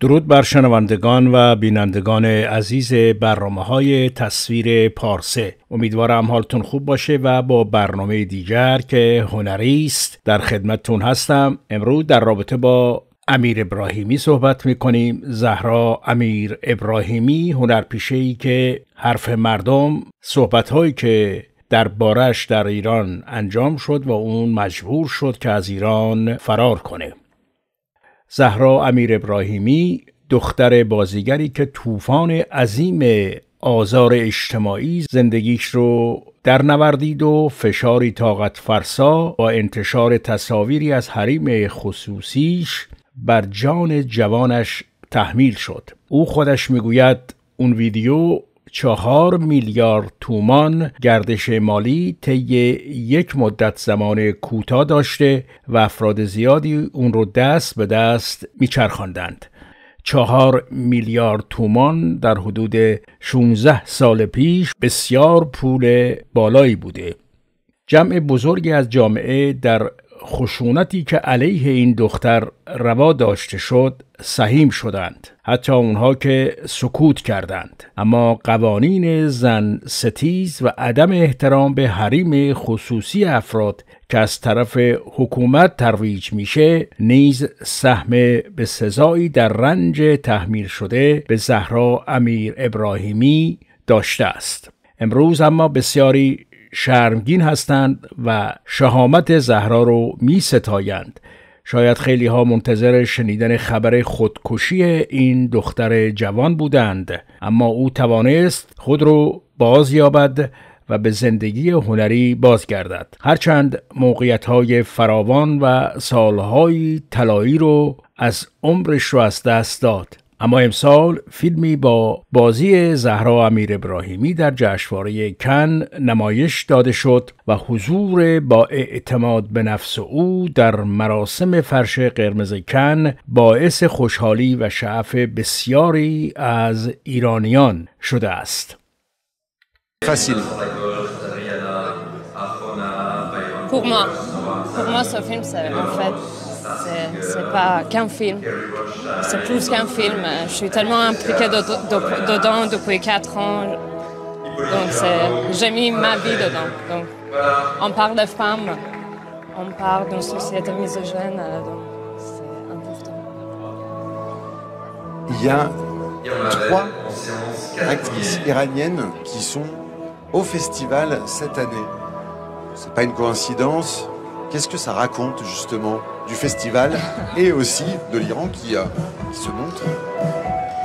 درود بر شنوندگان و بینندگان عزیز برنامه های تصویر پارسه. امیدوارم حالتون خوب باشه و با برنامه دیگر که هنری است در خدمتتون هستم. امروز در رابطه با امیر ابراهیمی صحبت می‌کنیم. زهرا امیر ابراهیمی هنرپیشه ای که حرف مردم صحبت هایی که در بارش در ایران انجام شد و اون مجبور شد که از ایران فرار کنه. زهرا امیر ابراهیمی دختر بازیگری که طوفان عظیم آزار اجتماعی زندگیش رو در نوردید و فشاری طاقت فرسا با انتشار تصاویری از حریم خصوصیش بر جان جوانش تحمیل شد. او خودش می‌گوید اون ویدیو چهار میلیارد تومان گردش مالی طی یک مدت زمان کوتاه داشته و افراد زیادی اون رو دست به دست میچرخاندند. چهار میلیارد تومان در حدود 16 سال پیش بسیار پول بالایی بوده. جمع بزرگی از جامعه در خشونتی که علیه این دختر روا داشته شد سهیم شدند. حتی اونها که سکوت کردند. اما قوانین زن ستیز و عدم احترام به حریم خصوصی افراد که از طرف حکومت ترویج میشه نیز سهم به سزایی در رنج تحمیل شده به زهرا امیر ابراهیمی داشته است. امروز اما بسیاری شرمگین هستند و شهامت زهرا رو می ستایند شاید خیلی ها منتظر شنیدن خبر خودکشی این دختر جوان بودند اما او توانست خود رو باز یابد و به زندگی هنری بازگردد. هرچند موقعیت های فراوان و سالهای طلایی رو از عمرش رو از دست داد. اما امسال فیلمی با بازی زهرا امیر ابراهیمی در جشنواره کن نمایش داده شد و حضور با اعتماد به نفس او در مراسم فرش قرمز کن باعث خوشحالی و شعف بسیاری از ایرانیان شده است. Facile. Pour moi, pour moi, ce film, c'est en fait C'est pas qu'un film. C'est plus qu'un film. Je suis tellement impliquée dedans depuis 4 ans. Donc j'ai mis ma vie dedans. Donc on parle de femmes, on parle d'une société misogyne. Donc c'est important. Il y a trois actrices iraniennes qui sont au festival cette année. C'est pas une coïncidence. Qu'est-ce que ça raconte justement du festival et aussi de l'Iran qui, euh, se montre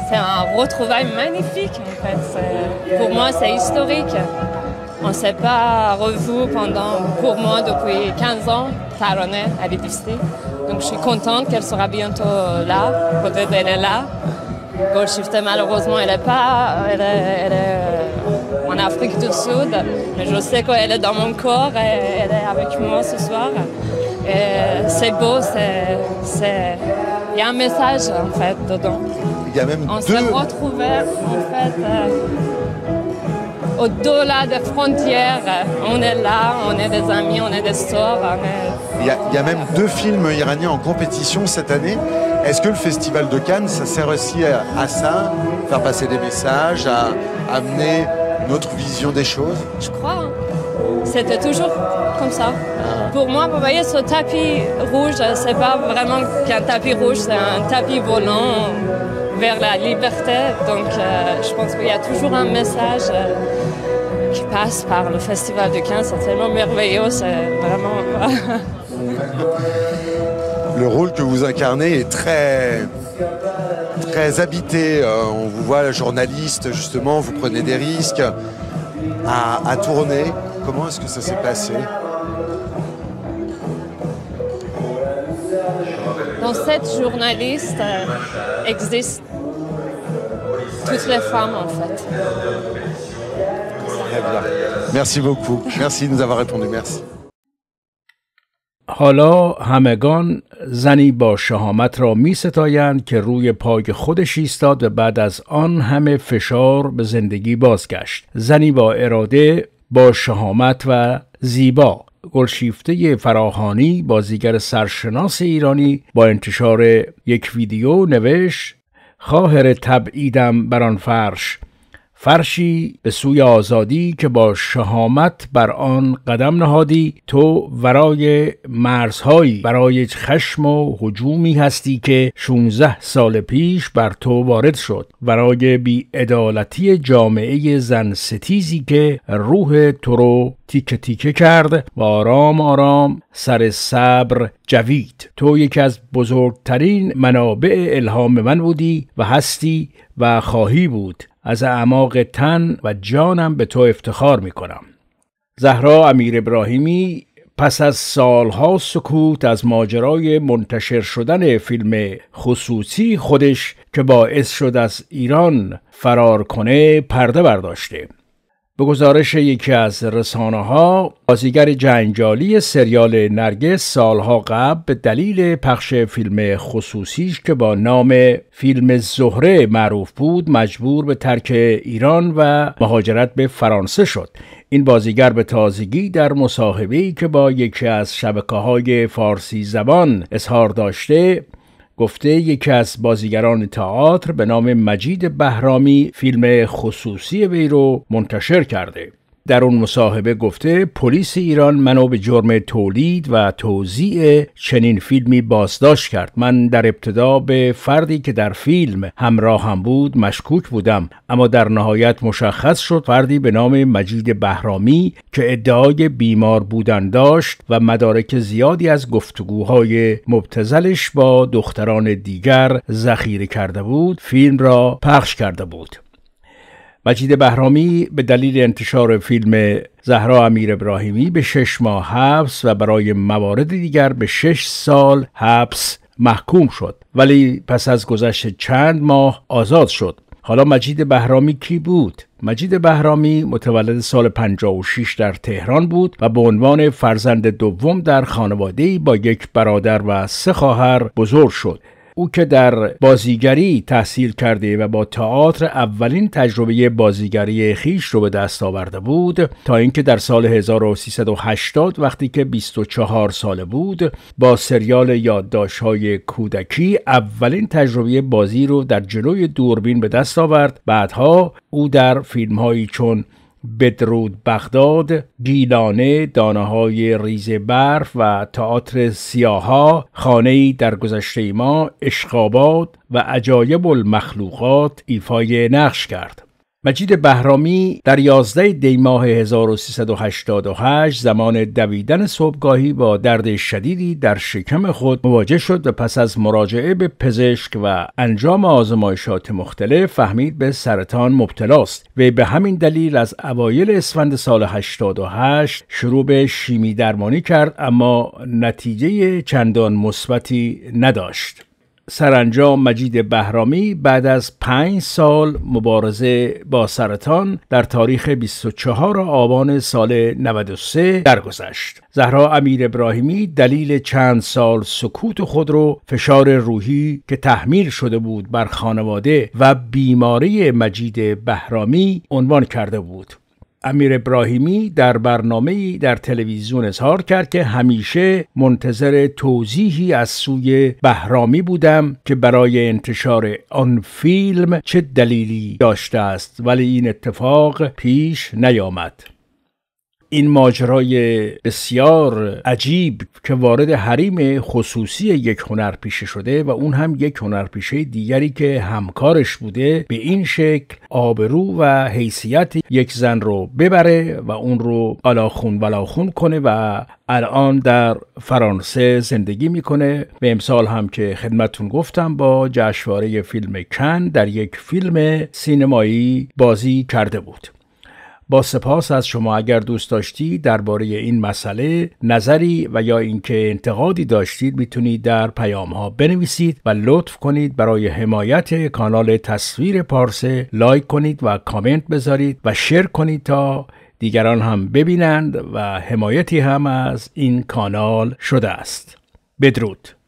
C'est un retrouvaille magnifique en fait. Pour moi c'est historique. On ne s'est pas revu pendant, pour moi, depuis 15 ans. Taronnet, est ici. Donc je suis contente qu'elle sera bientôt là. Peut-être elle est là. Goldshifter, malheureusement, elle n'est pas. En Afrique du Sud. Mais je sais qu'elle est dans mon corps et elle est avec moi ce soir. C'est beau, c'est. Il y a un message en fait dedans. Il y a même On deux. s'est retrouvés en fait. Euh, au-delà des frontières, on est là, on est des amis, on est des sœurs. Est... Il, y a, il y a même deux films iraniens en compétition cette année. Est-ce que le festival de Cannes, ça sert aussi à, à ça, faire passer des messages, à amener vision des choses Je crois. hein. C'était toujours comme ça. Pour moi, vous voyez, ce tapis rouge, c'est pas vraiment qu'un tapis rouge, c'est un tapis volant vers la liberté. Donc, euh, je pense qu'il y a toujours un message euh, qui passe par le Festival de Cannes. C'est tellement merveilleux, c'est vraiment. Le rôle que vous incarnez est très, très habité. Euh, on vous voit journaliste, justement, vous prenez des risques à, à tourner. Comment est-ce que ça s'est passé? Dans cette journaliste euh, existent toutes les femmes, en fait. Très bien. Merci beaucoup. Merci de nous avoir répondu. Merci. حالا همگان زنی با شهامت را می ستایند که روی پای خودش ایستاد و بعد از آن همه فشار به زندگی بازگشت. زنی با اراده با شهامت و زیبا. گلشیفته فراهانی بازیگر سرشناس ایرانی با انتشار یک ویدیو نوشت خواهر تبعیدم بر آن فرش. فرشی به سوی آزادی که با شهامت بر آن قدم نهادی تو ورای مرزهایی برای خشم و حجومی هستی که 16 سال پیش بر تو وارد شد. ورای بیعدالتی جامعه زن ستیزی که روح تو رو تیکه تیکه کرد و آرام آرام سر صبر جوید. تو یکی از بزرگترین منابع الهام من بودی و هستی و خواهی بود. از اعماق تن و جانم به تو افتخار می کنم زهرا امیر ابراهیمی پس از سالها سکوت از ماجرای منتشر شدن فیلم خصوصی خودش که باعث شد از ایران فرار کنه پرده برداشته. به گزارش یکی از رسانه ها بازیگر جنجالی سریال نرگس سالها قبل به دلیل پخش فیلم خصوصیش که با نام فیلم زهره معروف بود مجبور به ترک ایران و مهاجرت به فرانسه شد. این بازیگر به تازگی در مصاحبه‌ای که با یکی از شبکه های فارسی زبان اظهار داشته گفته یکی از بازیگران تئاتر به نام مجید بهرامی فیلم خصوصی وی رو منتشر کرده. در اون مصاحبه گفته پلیس ایران منو به جرم تولید و توزیع چنین فیلمی بازداشت کرد. من در ابتدا به فردی که در فیلم همراه هم بود مشکوک بودم. اما در نهایت مشخص شد فردی به نام مجید بهرامی که ادعای بیمار بودن داشت و مدارک زیادی از گفتگوهای مبتزلش با دختران دیگر ذخیره کرده بود فیلم را پخش کرده بود. مجید بهرامی به دلیل انتشار فیلم زهرا امیر ابراهیمی به شش ماه حبس و برای موارد دیگر به شش سال حبس محکوم شد. ولی پس از گذشت چند ماه آزاد شد. حالا مجید بهرامی کی بود؟ مجید بهرامی متولد سال 56 در تهران بود و به عنوان فرزند دوم در خانواده با یک برادر و سه خواهر بزرگ شد. او که در بازیگری تحصیل کرده و با تئاتر اولین تجربه بازیگری خیش رو به دست آورده بود تا اینکه در سال 1380 وقتی که 24 ساله بود با سریال یادداشت‌های کودکی اولین تجربه بازی رو در جلوی دوربین به دست آورد. بعدها او در فیلمهایی چون بدرود بغداد، گیلانه، دانه های ریز برف و تئاتر سیاها، خانه در گذشته ما، اشقابات و عجایب المخلوقات ایفای نقش کرد. مجید بهرامی در 11 دی ماه 1388 زمان دویدن صبحگاهی با درد شدیدی در شکم خود مواجه شد و پس از مراجعه به پزشک و انجام آزمایشات مختلف فهمید به سرطان مبتلاست و به همین دلیل از اوایل اسفند سال 88 شروع به شیمی درمانی کرد اما نتیجه چندان مثبتی نداشت. سرانجام مجید بهرامی بعد از پنج سال مبارزه با سرطان در تاریخ 24 آبان سال 93 درگذشت. زهرا امیر ابراهیمی دلیل چند سال سکوت خود رو فشار روحی که تحمیل شده بود بر خانواده و بیماری مجید بهرامی عنوان کرده بود. امیر ابراهیمی در برنامه در تلویزیون اظهار کرد که همیشه منتظر توضیحی از سوی بهرامی بودم که برای انتشار آن فیلم چه دلیلی داشته است ولی این اتفاق پیش نیامد. این ماجرای بسیار عجیب که وارد حریم خصوصی یک هنرپیشه شده و اون هم یک هنرپیشه دیگری که همکارش بوده به این شکل آبرو و حیثیت یک زن رو ببره و اون رو آلاخون ولاخون کنه و الان در فرانسه زندگی می‌کنه. به امسال هم که خدمتون گفتم با جشنواره فیلم کن در یک فیلم سینمایی بازی کرده بود. با سپاس از شما اگر دوست داشتید درباره این مسئله نظری و یا اینکه انتقادی داشتید می‌تونید در پیام ها بنویسید و لطف کنید برای حمایت کانال تصویر پارسه لایک کنید و کامنت بذارید و شیر کنید تا دیگران هم ببینند و حمایتی هم از این کانال شده است. بدرود.